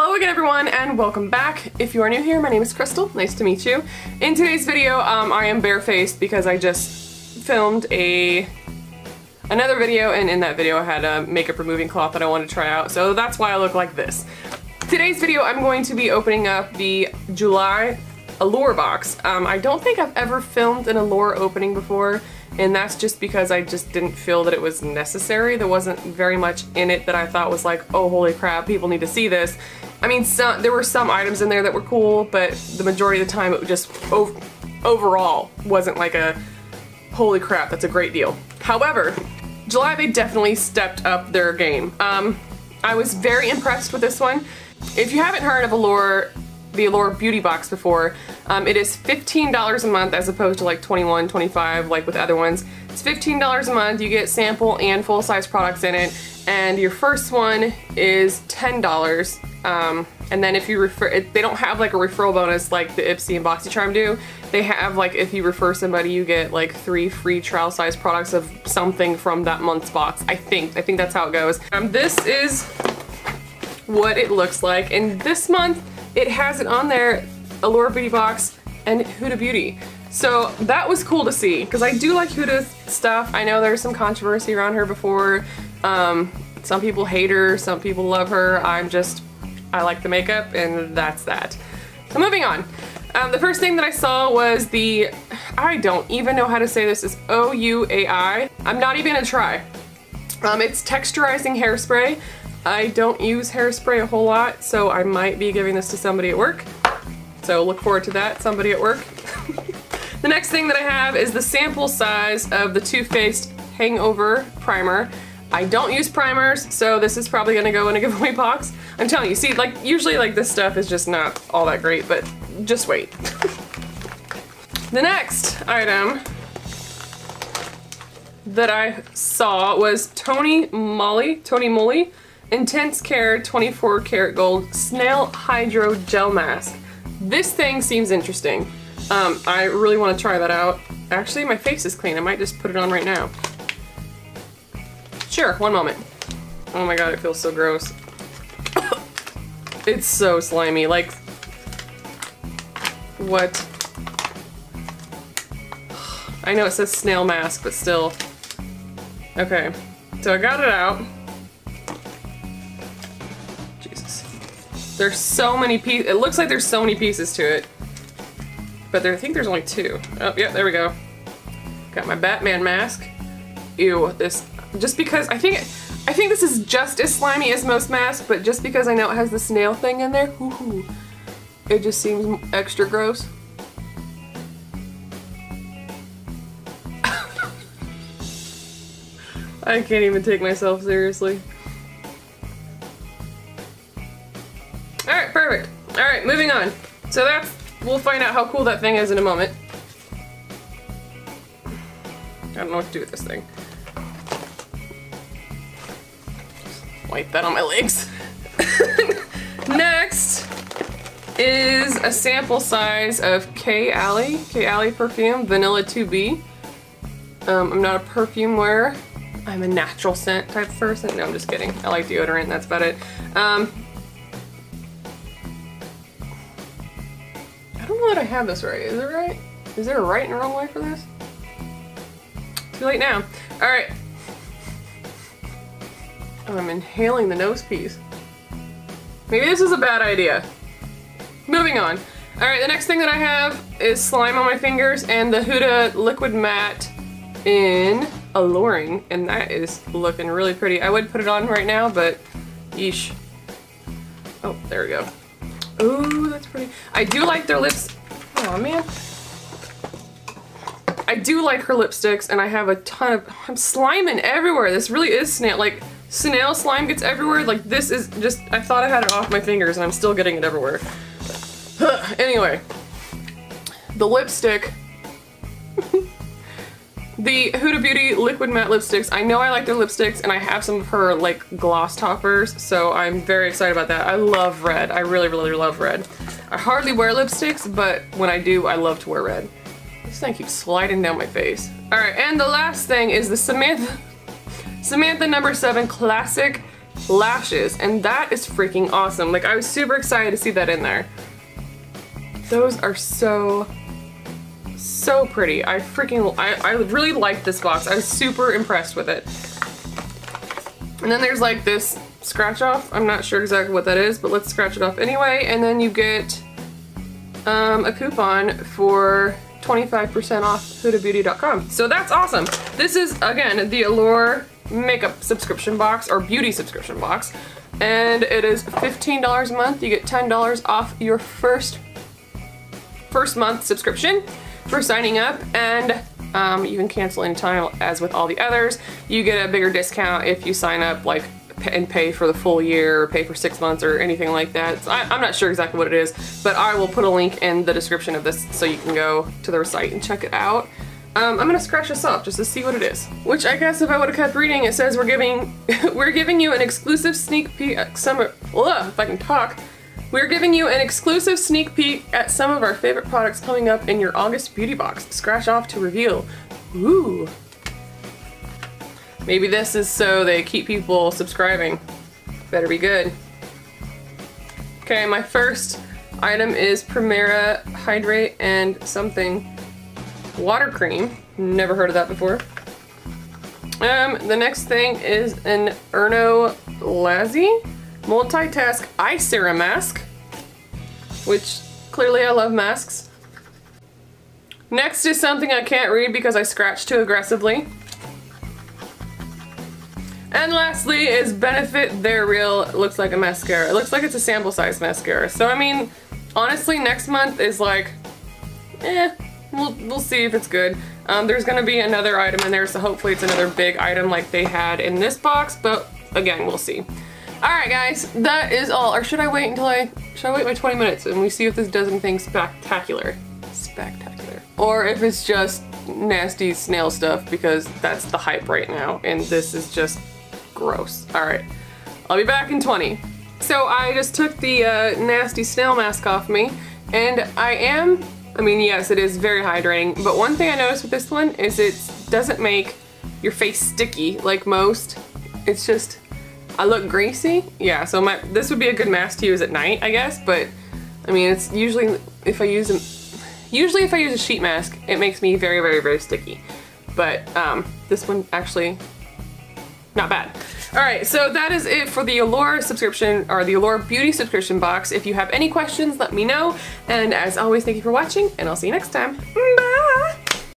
Hello again everyone and welcome back. If you are new here, my name is Crystal. Nice to meet you. In today's video, um, I am barefaced because I just filmed a another video and in that video I had a makeup removing cloth that I wanted to try out. So that's why I look like this. Today's video I'm going to be opening up the July Allure box. Um, I don't think I've ever filmed an Allure opening before and that's just because I just didn't feel that it was necessary. There wasn't very much in it that I thought was like, oh holy crap, people need to see this. I mean, some, there were some items in there that were cool, but the majority of the time it just ov overall wasn't like a holy crap, that's a great deal. However, July they definitely stepped up their game. Um, I was very impressed with this one. If you haven't heard of Allure the Allure Beauty Box before. Um, it is $15 a month as opposed to like 21 25 like with other ones. It's $15 a month, you get sample and full-size products in it, and your first one is $10. Um, and then if you refer, they don't have like a referral bonus like the Ipsy and BoxyCharm do. They have like if you refer somebody, you get like three free trial size products of something from that month's box. I think, I think that's how it goes. Um, this is what it looks like. And this month, it has it on there, Allure Beauty Box and Huda Beauty. So that was cool to see because I do like Huda's stuff. I know there's some controversy around her before. Um, some people hate her, some people love her. I'm just, I like the makeup and that's that. So moving on. Um, the first thing that I saw was the, I don't even know how to say this, is O-U-A-I. I'm not even gonna try. Um, it's texturizing hairspray. I don't use hairspray a whole lot, so I might be giving this to somebody at work. So look forward to that, somebody at work. the next thing that I have is the sample size of the Too Faced Hangover Primer. I don't use primers, so this is probably gonna go in a giveaway box. I'm telling you, see, like, usually like this stuff is just not all that great, but just wait. the next item that I saw was Tony Moly, Tony Moly Intense Care 24 Karat Gold Snail Hydro Gel Mask. This thing seems interesting. Um, I really want to try that out. Actually, my face is clean. I might just put it on right now. Sure, one moment. Oh my god, it feels so gross. it's so slimy. Like, what? I know it says snail mask, but still. Okay, so I got it out. There's so many pieces. It looks like there's so many pieces to it. But there, I think there's only two. Oh, yeah, there we go. Got my Batman mask. Ew, this, just because, I think, I think this is just as slimy as most masks, but just because I know it has the snail thing in there, it just seems extra gross. I can't even take myself seriously. Alright, moving on. So that's, we'll find out how cool that thing is in a moment. I don't know what to do with this thing. wipe that on my legs. Next is a sample size of Kayali, K. Alley perfume, Vanilla 2B. Um, I'm not a perfume wearer. I'm a natural scent type person. No, I'm just kidding. I like deodorant, that's about it. Um, that I have this right. Is it right? Is there a right and a wrong way for this? Too late now. Alright. Oh, I'm inhaling the nose piece. Maybe this is a bad idea. Moving on. Alright, the next thing that I have is slime on my fingers and the Huda Liquid Matte in Alluring, and that is looking really pretty. I would put it on right now, but yeesh. Oh, there we go. Ooh, that's pretty. I do like their lips. Oh man. I do like her lipsticks and I have a ton of, I'm sliming everywhere. This really is snail, like snail slime gets everywhere. Like this is just, I thought I had it off my fingers and I'm still getting it everywhere. anyway, the lipstick the Huda Beauty Liquid Matte Lipsticks. I know I like their lipsticks and I have some of her like gloss toppers, so I'm very excited about that. I love red. I really, really love red. I hardly wear lipsticks, but when I do, I love to wear red. This thing keeps sliding down my face. All right, and the last thing is the Samantha, Samantha number seven Classic lashes, and that is freaking awesome. Like, I was super excited to see that in there. Those are so, so pretty. I freaking, I, I really liked this box. I was super impressed with it. And then there's like this scratch off. I'm not sure exactly what that is, but let's scratch it off anyway. And then you get um, a coupon for 25% off hudabeauty.com. So that's awesome. This is, again, the Allure makeup subscription box or beauty subscription box. And it is $15 a month. You get $10 off your first first month subscription for signing up and um, you can cancel anytime as with all the others. You get a bigger discount if you sign up like and pay for the full year or pay for six months or anything like that. So I, am not sure exactly what it is, but I will put a link in the description of this so you can go to their site and check it out. Um, I'm gonna scratch this off just to see what it is. Which I guess if I would have kept reading, it says we're giving we're giving you an exclusive sneak peek summer. Ugh, if I can talk. We're giving you an exclusive sneak peek at some of our favorite products coming up in your August beauty box. Scratch off to reveal. Ooh. Maybe this is so they keep people subscribing. Better be good. Okay, my first item is Primera Hydrate and something water cream. Never heard of that before. Um, the next thing is an Erno Laszlo multitask eye serum mask, which clearly I love masks. Next is something I can't read because I scratched too aggressively. And lastly is Benefit They're Real looks like a mascara. It looks like it's a sample size mascara. So I mean, honestly next month is like, eh, we'll, we'll see if it's good. Um, there's gonna be another item in there so hopefully it's another big item like they had in this box, but again, we'll see. Alright guys, that is all. Or should I wait until I, should I wait my 20 minutes and we see if this does anything spectacular? Spectacular. Or if it's just nasty snail stuff because that's the hype right now and this is just gross. All right, I'll be back in 20. So I just took the uh, nasty snail mask off me and I am, I mean, yes, it is very hydrating, but one thing I noticed with this one is it doesn't make your face sticky like most. It's just, I look greasy. Yeah, so my this would be a good mask to use at night, I guess, but I mean, it's usually, if I use them, usually if I use a sheet mask, it makes me very, very, very sticky. But um, this one actually not bad. All right, so that is it for the Allure subscription, or the Allure Beauty subscription box. If you have any questions, let me know. And as always, thank you for watching, and I'll see you next time. Bye!